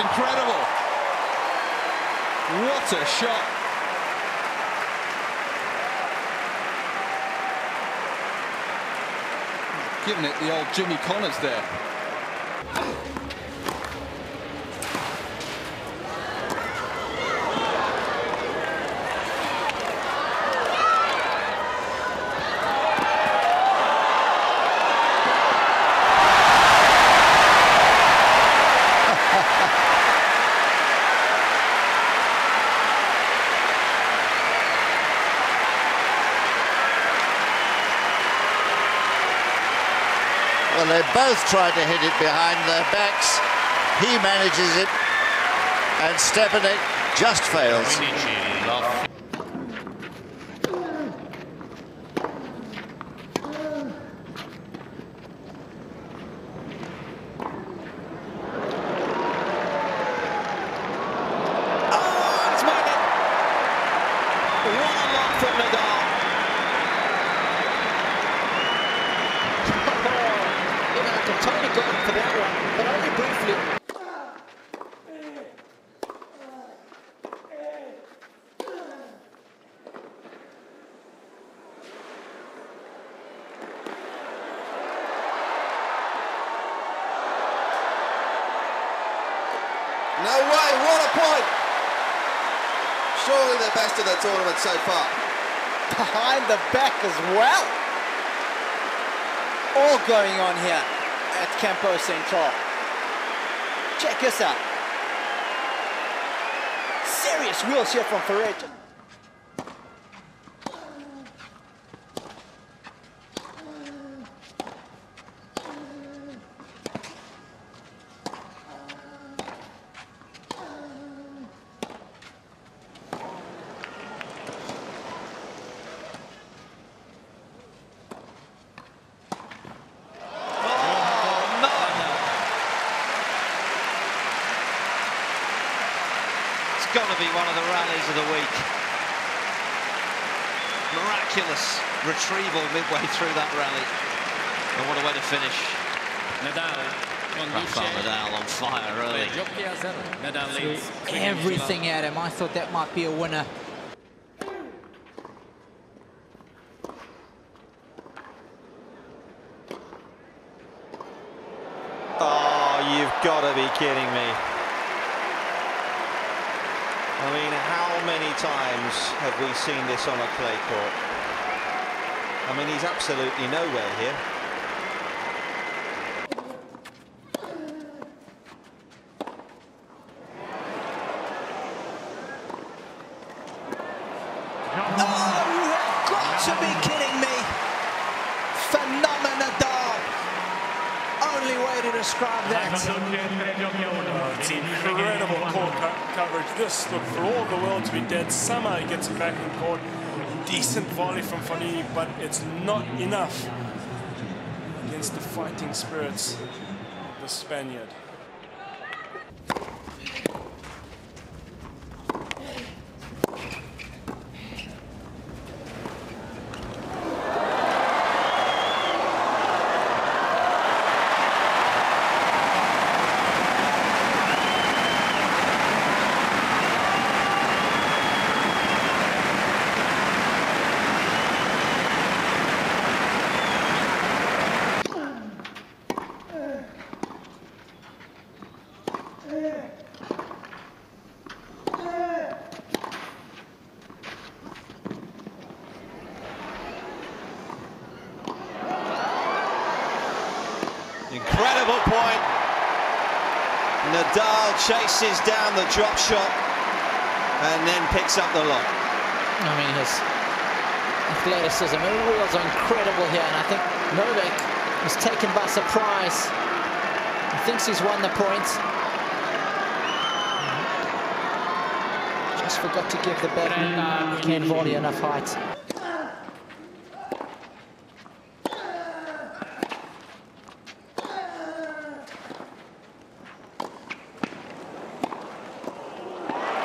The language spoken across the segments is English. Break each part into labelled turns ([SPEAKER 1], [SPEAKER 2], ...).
[SPEAKER 1] incredible. What a shot. Giving it the old Jimmy Connors there.
[SPEAKER 2] Well, they both try to hit it behind their backs. He manages it, and Stepanek just fails.
[SPEAKER 1] Oh, it's made it. What a lob from Nadal.
[SPEAKER 3] You're going to have to totally go for that one, but only briefly.
[SPEAKER 4] No way, what a point! Surely the best of the tournament so far.
[SPEAKER 5] behind the back as well. All going on here at Campo Central. Check this out. Serious wheels here from Ferretti.
[SPEAKER 6] It's got to be one of the rallies of the week. Miraculous retrieval midway through that rally. And what a way to finish. Rafael Nadal on fire early.
[SPEAKER 3] Everything at him. I thought that might be a winner.
[SPEAKER 7] Oh, you've got to be kidding me. I mean, how many times have we seen this on a clay court? I mean, he's absolutely nowhere here.
[SPEAKER 5] Oh, you have got to be kidding me. Phenomenal. Only way to describe that.
[SPEAKER 8] It's incredible court co- coverage. This, look, for all the world to be dead, somehow he gets it back in court. Decent volley from Fognini, but it's not enough against the fighting spirits of the Spaniard.
[SPEAKER 7] Incredible point. Nadal chases down the drop shot and then picks up the lob.
[SPEAKER 3] I mean, his athleticism and wheels are incredible here, and I think Novak was taken by surprise. He thinks he's won the point. Just forgot to give the back uh, Ken Volley enough height.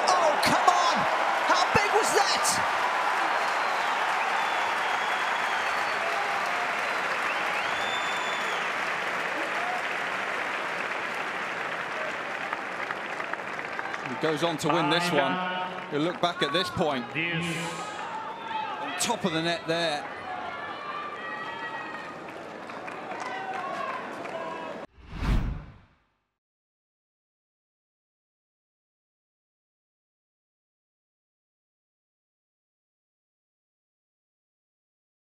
[SPEAKER 5] Oh, come on. How big was that?
[SPEAKER 9] He goes on to win this one. He'll look back at this point. On top of the net there.